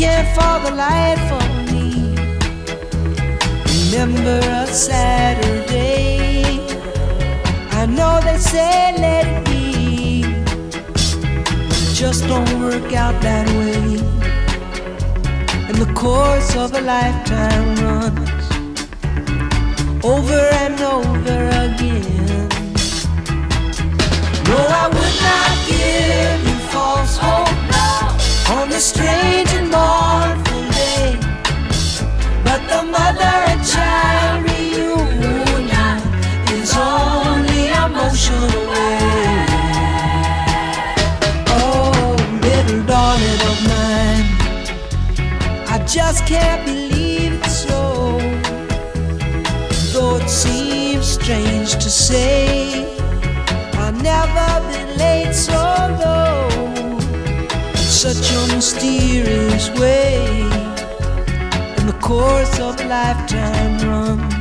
Can't for the life of me remember a Saturday. I know they say let it be, but it just don't work out that way. And the course of a lifetime runs over and over just can't believe it's so. Though it seems strange to say, I've never been late so low. Such a mysterious way and the course of a lifetime runs